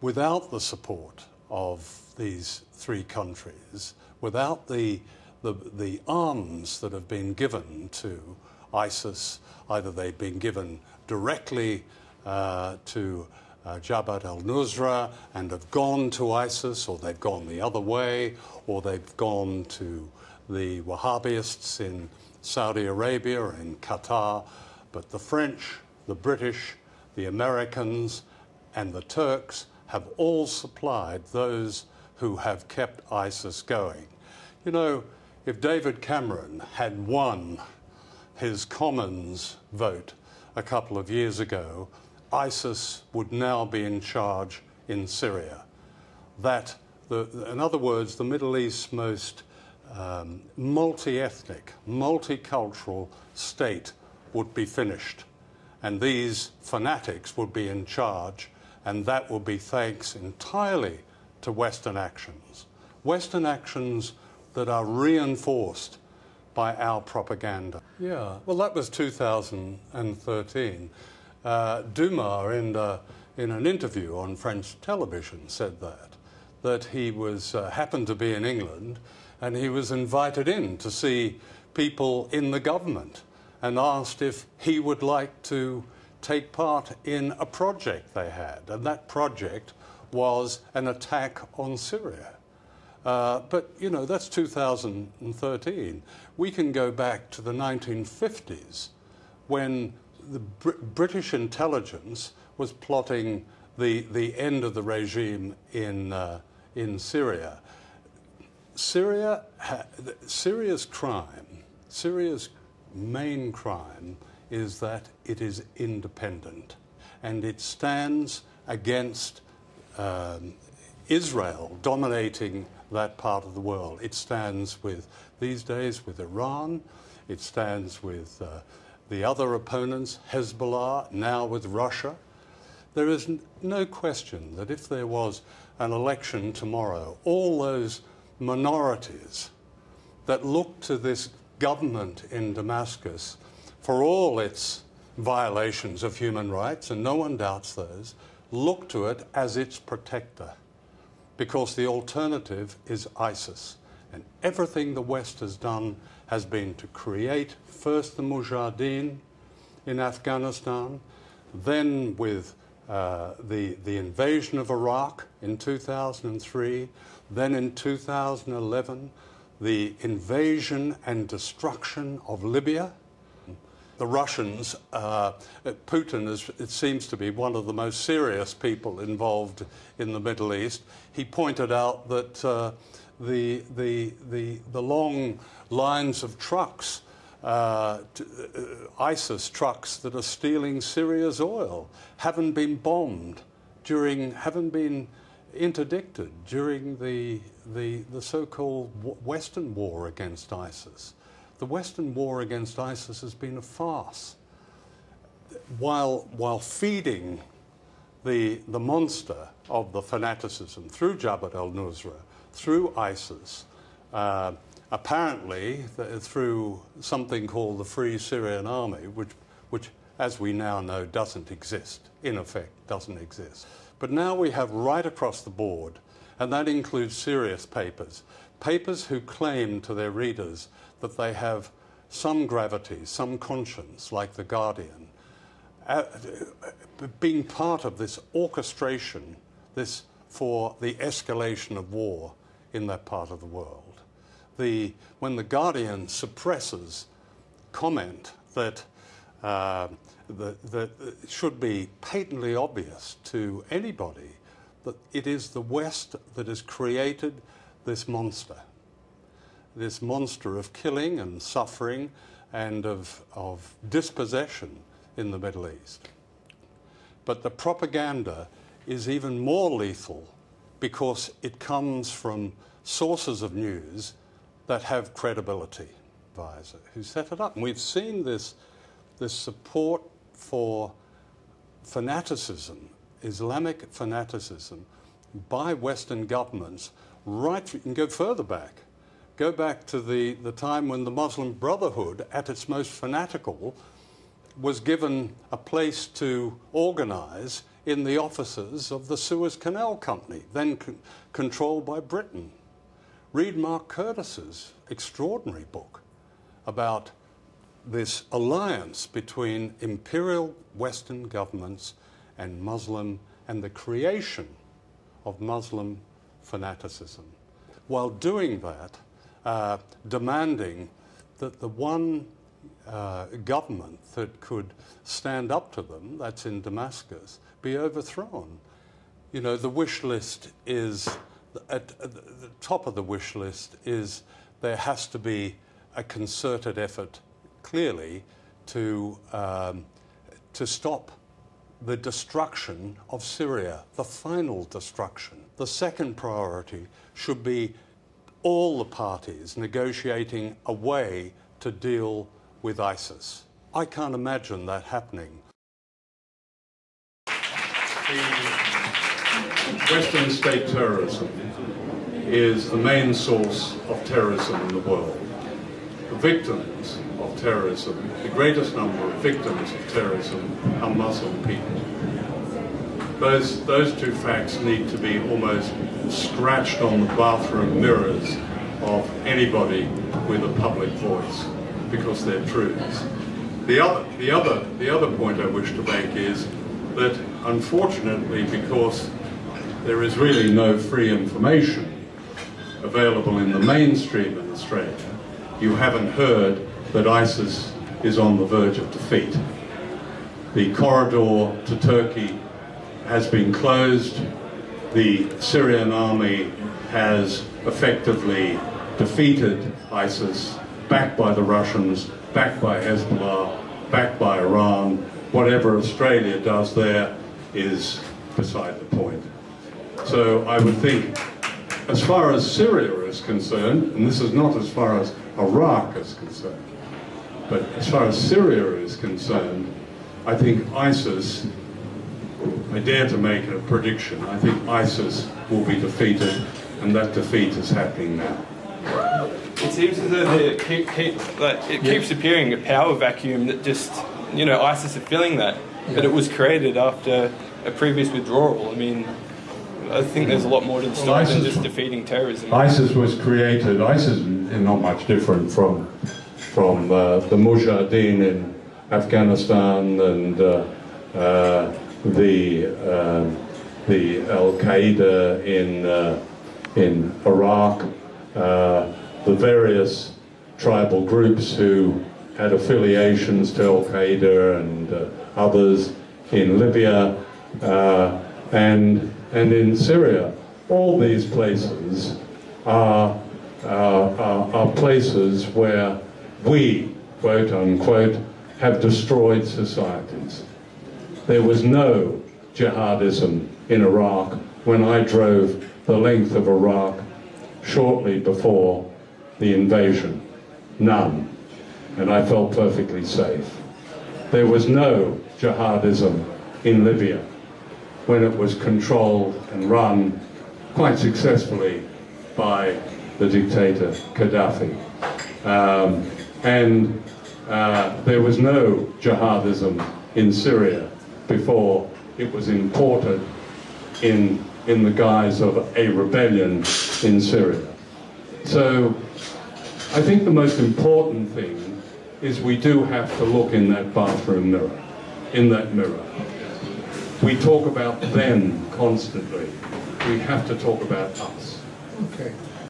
without the support of these three countries, without the, the, the arms that have been given to ISIS, either they've been given directly uh, to uh, Jabhat al Nusra and have gone to ISIS, or they've gone the other way, or they've gone to the Wahhabists in Saudi Arabia or in Qatar. But the French, the British, the Americans, and the Turks have all supplied those who have kept ISIS going. You know, if David Cameron had won his Commons vote a couple of years ago, ISIS would now be in charge in Syria. That, the, in other words, the Middle East's most um, multi ethnic, multicultural state would be finished. And these fanatics would be in charge, and that will be thanks entirely to Western actions. Western actions that are reinforced by our propaganda. Yeah, well, that was 2013. Uh, Dumas, in, uh, in an interview on French television, said that, that he was, uh, happened to be in England and he was invited in to see people in the government and asked if he would like to take part in a project they had. And that project was an attack on Syria. Uh, but, you know, that's 2013. We can go back to the 1950s when the Br British intelligence was plotting the, the end of the regime in, uh, in Syria. Syria, Syria's crime, Syria's main crime is that it is independent and it stands against um, Israel dominating that part of the world. It stands with, these days, with Iran, it stands with uh, the other opponents, Hezbollah, now with Russia. There is no question that if there was an election tomorrow, all those minorities that look to this government in Damascus for all its violations of human rights, and no one doubts those, look to it as its protector. Because the alternative is ISIS. And everything the West has done has been to create first the Mujahideen in Afghanistan, then with uh, the, the invasion of Iraq in 2003, then in 2011, the invasion and destruction of Libya. The Russians, uh, Putin, is, it seems to be one of the most serious people involved in the Middle East. He pointed out that uh, the, the, the, the long lines of trucks uh, uh, ISIS trucks that are stealing Syria's oil haven't been bombed during, haven't been interdicted during the, the, the so called Western war against ISIS. The Western war against ISIS has been a farce. While, while feeding the, the monster of the fanaticism through Jabhat al Nusra, through ISIS, uh, apparently through something called the Free Syrian Army, which, which, as we now know, doesn't exist, in effect, doesn't exist. But now we have right across the board, and that includes serious papers, papers who claim to their readers that they have some gravity, some conscience, like The Guardian, uh, being part of this orchestration this for the escalation of war in that part of the world. The, when The Guardian suppresses comment that uh, that, that should be patently obvious to anybody that it is the West that has created this monster, this monster of killing and suffering and of, of dispossession in the Middle East. But the propaganda is even more lethal because it comes from sources of news that have credibility. Advisor who set it up. And we've seen this, this support for fanaticism, Islamic fanaticism, by Western governments, right, you can go further back. Go back to the, the time when the Muslim Brotherhood, at its most fanatical, was given a place to organize in the offices of the Suez Canal Company, then con- controlled by Britain. Read Mark Curtis's extraordinary book about this alliance between imperial Western governments and Muslim and the creation of Muslim fanaticism. While doing that, uh, demanding that the one uh, government that could stand up to them, that's in Damascus, be overthrown. You know, the wish list is, at, at the top of the wish list is there has to be a concerted effort, clearly, to, um, to stop the destruction of Syria, the final destruction. The second priority should be all the parties negotiating a way to deal with ISIS. I can't imagine that happening. Western state terrorism is the main source of terrorism in the world. The victims of terrorism, the greatest number of victims of terrorism are Muslim people. Those, those two facts need to be almost scratched on the bathroom mirrors of anybody with a public voice because they're truths. The other, the, other, the other point I wish to make is that unfortunately because there is really no free information available in the mainstream in Australia, you haven't heard that ISIS is on the verge of defeat. The corridor to Turkey has been closed. The Syrian army has effectively defeated ISIS, backed by the Russians, backed by Hezbollah, backed by Iran. Whatever Australia does there is beside the point. So I would think, as far as Syria is concerned, and this is not as far as Iraq is concerned, but as far as Syria is concerned, I think ISIS, I dare to make a prediction, I think ISIS will be defeated, and that defeat is happening now. It seems as though it, keep, keep, like, it yeah. keeps appearing a power vacuum that just, you know, ISIS are filling that. Yeah. But it was created after a previous withdrawal. I mean, I think there's a lot more to the story well, than just defeating terrorism. ISIS was created. ISIS is not much different from from uh, the Mujahideen in Afghanistan and uh, uh, the uh, the Al Qaeda in uh, in Iraq, uh, the various tribal groups who had affiliations to Al Qaeda and others in Libya and and in Syria. All these places are, are, are places where we, quote unquote, have destroyed societies. There was no jihadism in Iraq when I drove the length of Iraq shortly before the invasion. None. And I felt perfectly safe. There was no jihadism in Libya when it was controlled and run quite successfully by the dictator Gaddafi. Um, and uh, there was no jihadism in Syria before it was imported in, in the guise of a rebellion in Syria. So I think the most important thing is we do have to look in that bathroom mirror, in that mirror. We talk about them constantly. We have to talk about us. Okay.